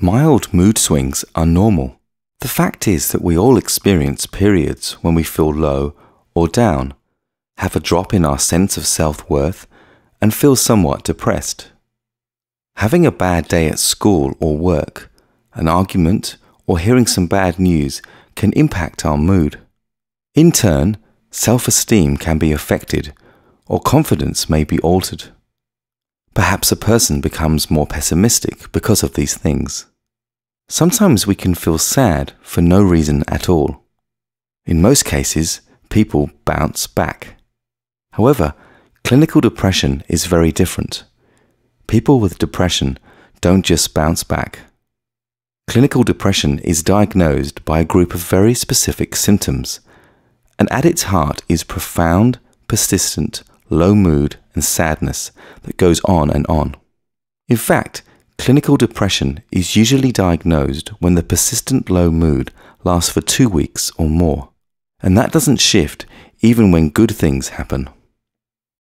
Mild mood swings are normal. The fact is that we all experience periods when we feel low or down, have a drop in our sense of self worth, and feel somewhat depressed. Having a bad day at school or work, an argument, or hearing some bad news can impact our mood. In turn, self esteem can be affected, or confidence may be altered. Perhaps a person becomes more pessimistic because of these things. Sometimes we can feel sad for no reason at all. In most cases, people bounce back. However, clinical depression is very different. People with depression don't just bounce back. Clinical depression is diagnosed by a group of very specific symptoms, and at its heart is profound, persistent, low mood and sadness that goes on and on. In fact, Clinical depression is usually diagnosed when the persistent low mood lasts for two weeks or more, and that doesn't shift even when good things happen.